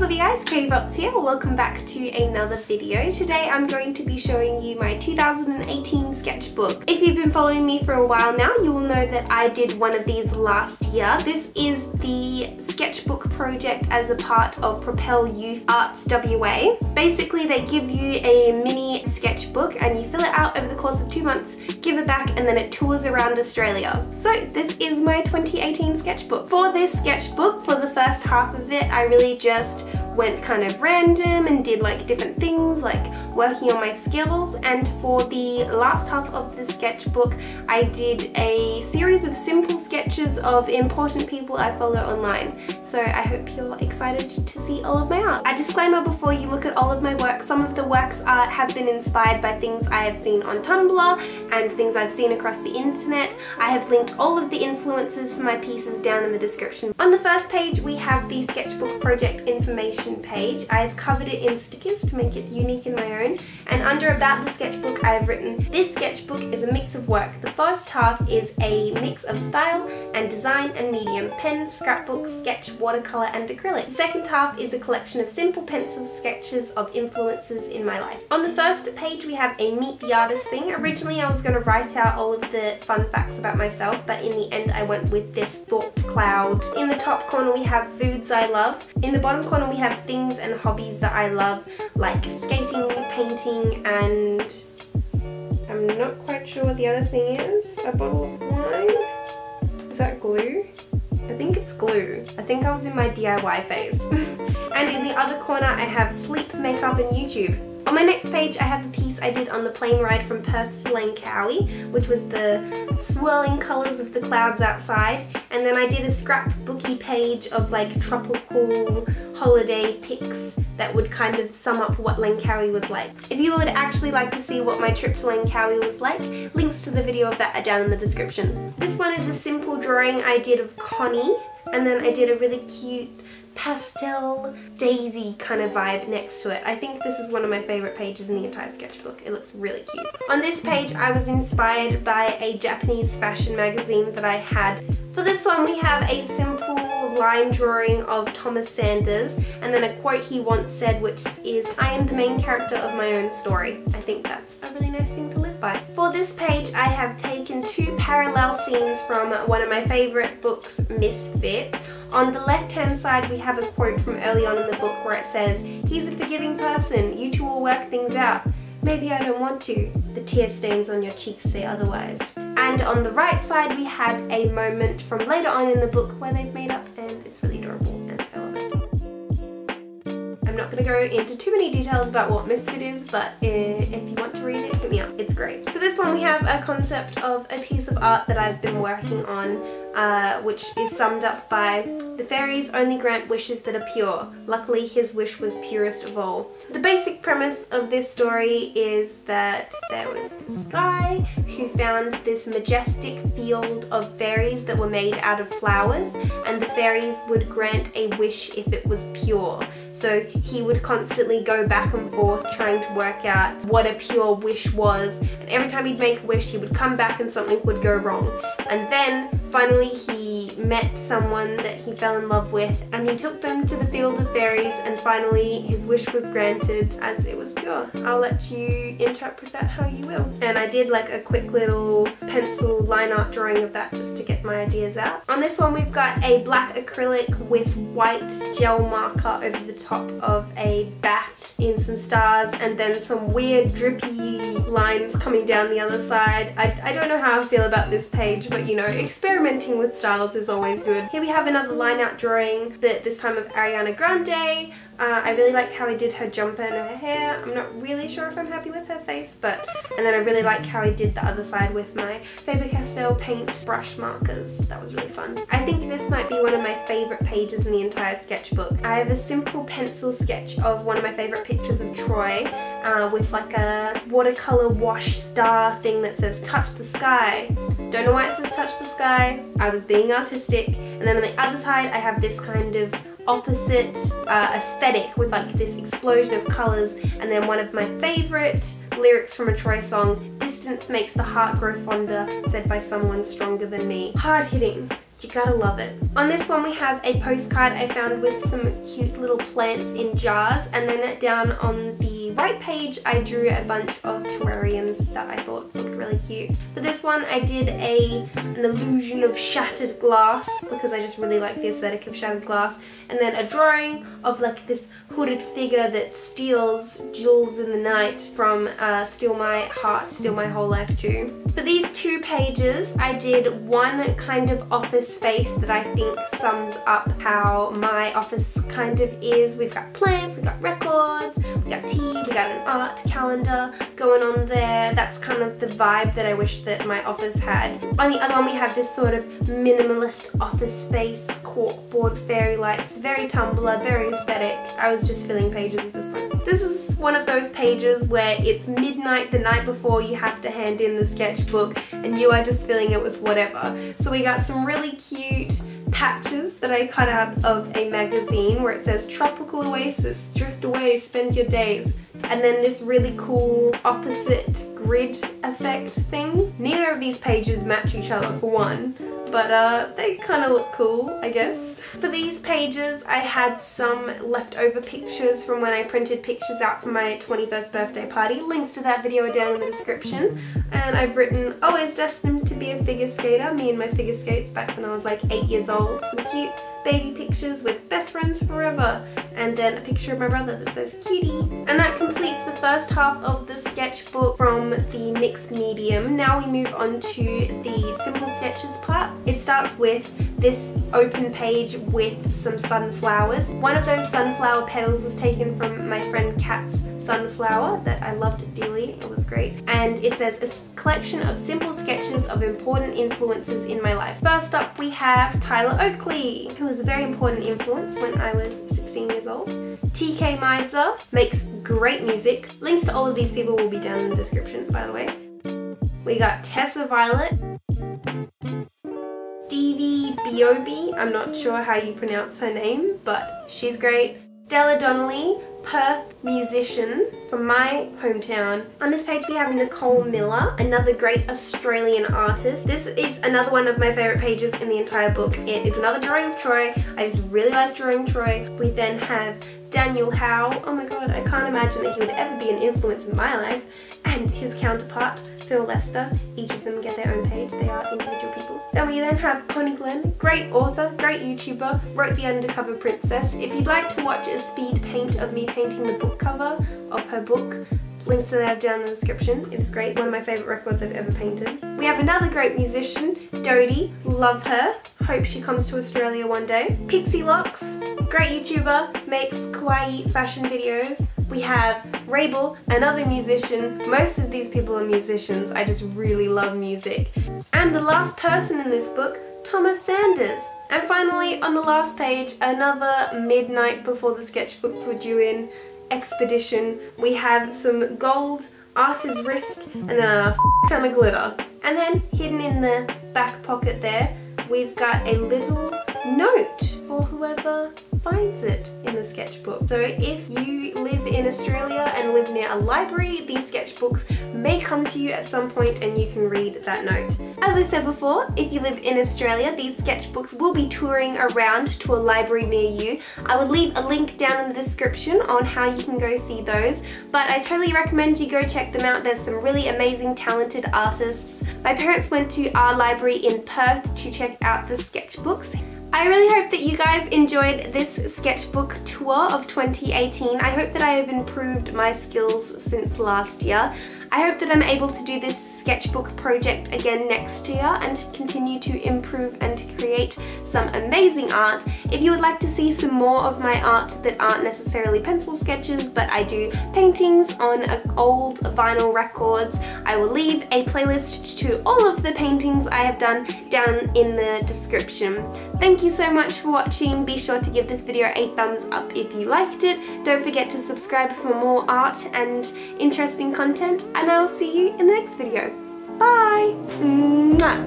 What's up you guys, Kateypops here. Welcome back to another video. Today I'm going to be showing you my 2018 sketchbook. If you've been following me for a while now, you will know that I did one of these last year. This is the sketchbook project as a part of Propel Youth Arts WA. Basically they give you a mini sketchbook and you fill it out over the course of two months, give it back and then it tours around Australia. So this is my 2018 sketchbook. For this sketchbook, for the first half of it, I really just went kind of random and did like different things like working on my skills and for the last half of the sketchbook I did a series of simple sketches of important people I follow online so I hope you're excited to see all of my art. A disclaimer before you look at all of my work, some of the works have been inspired by things I have seen on Tumblr and things I've seen across the internet. I have linked all of the influences for my pieces down in the description. On the first page we have the sketchbook project information page. I have covered it in stickers to make it unique in my own and under about the sketchbook I have written this sketchbook is a mix of work. The first half is a mix of style and design and medium, pen, scrapbook, sketch, watercolour and acrylic. Second half is a collection of simple pencil sketches of influences in my life. On the first page we have a meet the artist thing. Originally I was going to write out all of the fun facts about myself but in the end I went with this thought cloud. In the top corner we have foods I love. In the bottom corner we have things and hobbies that I love like skating, painting and I'm not quite sure what the other thing is. A bottle of wine? Is that glue? I think it's glue. I think I was in my DIY phase. and in the other corner I have sleep, makeup and YouTube. On my next page I have the I did on the plane ride from Perth to Langkawi which was the swirling colours of the clouds outside and then I did a scrapbooky page of like tropical holiday pics that would kind of sum up what Langkawi was like. If you would actually like to see what my trip to Langkawi was like, links to the video of that are down in the description. This one is a simple drawing I did of Connie and then I did a really cute pastel daisy kind of vibe next to it. I think this is one of my favourite pages in the entire sketchbook. It looks really cute. On this page I was inspired by a Japanese fashion magazine that I had. For this one we have a simple line drawing of Thomas Sanders and then a quote he once said which is I am the main character of my own story. I think that's a really nice thing to live by. For this page I have taken two parallel scenes from one of my favourite books Misfit. On the left hand side we have a quote from early on in the book where it says he's a forgiving person, you two will work things out. Maybe I don't want to. The tear stains on your cheeks say otherwise. And on the right side we have a moment from later on in the book where they've made up and it's really adorable and I love it. I'm not going to go into too many details about what Misfit is but eh, if you want to read it, hit me up. It's great. For this one we have a concept of a piece of art that I've been working on uh, which is summed up by the fairies only grant wishes that are pure. Luckily his wish was purest of all. The basic premise of this story is that there was this guy who found this majestic field of fairies that were made out of flowers and the fairies would grant a wish if it was pure. So he would constantly go back and forth trying to work out what a pure wish was and every time he'd make a wish he would come back and something would go wrong. And then Finally he met someone that he fell in love with and he took them to the field of fairies and finally his wish was granted as it was pure. I'll let you interpret that how you will. And I did like a quick little pencil line art drawing of that just to get my ideas out. On this one we've got a black acrylic with white gel marker over the top of a bat in some stars and then some weird drippy lines coming down the other side. I, I don't know how I feel about this page but you know experiment experimenting with styles is always good. Here we have another line out drawing, that this time of Ariana Grande. Uh, I really like how he did her jumper and her hair. I'm not really sure if I'm happy with her face, but... And then I really like how he did the other side with my Faber-Castell paint brush markers. That was really fun. I think this might be one of my favourite pages in the entire sketchbook. I have a simple pencil sketch of one of my favourite pictures of Troye uh, with like a watercolour wash star thing that says touch the sky. Don't know why it says touch the sky. I was being artistic. And then on the other side I have this kind of opposite uh, aesthetic with like this explosion of colours and then one of my favourite lyrics from a Troye song, distance makes the heart grow fonder, said by someone stronger than me. Hard hitting, You gotta love it. On this one we have a postcard I found with some cute little plants in jars and then down on the right page I drew a bunch of terrariums that I thought looked really cute. For this one I did a an illusion of shattered glass because I just really like the aesthetic of shattered glass and then a drawing of like this hooded figure that steals jewels in the night from uh, Steal My Heart, Steal My Whole Life too. For these two pages I did one kind of office space that I think sums up how my office kind of is. We've got plants, we've got records, we got tea, we got an art calendar going on there. That's kind of the vibe that I wish that my office had. On the other one we have this sort of minimalist office space, corkboard fairy lights, very Tumblr, very aesthetic. I was just filling pages at this point. This is one of those pages where it's midnight the night before you have to hand in the sketchbook and you are just filling it with whatever. So we got some really cute patches that I cut out of a magazine where it says tropical oasis, drift away, spend your days. And then this really cool opposite grid effect thing. Neither of these pages match each other for one, but uh, they kind of look cool, I guess. For these pages, I had some leftover pictures from when I printed pictures out for my 21st birthday party. Links to that video are down in the description. And I've written, always destined to be a figure skater, me and my figure skates back when I was like 8 years old. cute baby pictures with best friends forever and then a picture of my brother that says cutie. And that completes first half of the sketchbook from the mixed medium. Now we move on to the simple sketches part. It starts with this open page with some sunflowers. One of those sunflower petals was taken from my friend Kat's sunflower that I loved dearly. It was great. And it says, a collection of simple sketches of important influences in my life. First up we have Tyler Oakley, who was a very important influence when I was 16 years old. Tkay Maidza makes great music. Links to all of these people will be down in the description, by the way. We got Tessa Violet, Stevie Boebi, I'm not sure how you pronounce her name, but she's great. Stella Donnelly, Perth musician from my hometown. On this page we have Nicole Millar, another great Australian artist. This is another one of my favourite pages in the entire book. It is another drawing of Troye. I just really like drawing Troye. We then have Daniel Howell. Oh my god, I can't imagine that he would ever be an influence in my life. And his counterpart, Phil Lester. Each of them get their own page. They are individual people. Then we then have Connie Glynn, great author, great YouTuber, wrote The Undercover Princess. If you'd like to watch a speed paint of me painting the book cover her book, Links to that down in the description. It's great, one of my favourite records I've ever painted. We have another great musician, Dodie. Love her. Hope she comes to Australia one day. Pixielocks, great YouTuber, makes kawaii fashion videos. We have Rabel, another musician. Most of these people are musicians. I just really love music. And the last person in this book, Thomas Sanders. And finally, on the last page, another midnight before the sketchbooks were due in expedition. We have some gold, artist's risk, and then a ton of glitter. And then hidden in the back pocket there, we've got a little note for whoever finds it in the sketchbook. So if you live in Australia and live near a library, these sketchbooks may come to you at some point and you can read that note. As I said before, if you live in Australia, these sketchbooks will be touring around to a library near you. I would leave a link down in the description on how you can go see those, but I totally recommend you go check them out. There's some really amazing talented artists. My parents went to our library in Perth to check out the sketchbooks I really hope that you guys enjoyed this sketchbook tour of 2018. I hope that I have improved my skills since last year. I hope that I'm able to do this sketchbook project again next year and continue to improve and to create some amazing art. If you would like to see some more of my art that aren't necessarily pencil sketches but I do paintings on old vinyl records, I will leave a playlist to all of the paintings I have done down in the description. Thank you so much for watching. Be sure to give this video a thumbs up if you liked it. Don't forget to subscribe for more art and interesting content and I will see you in the next video. Bye! Mwah.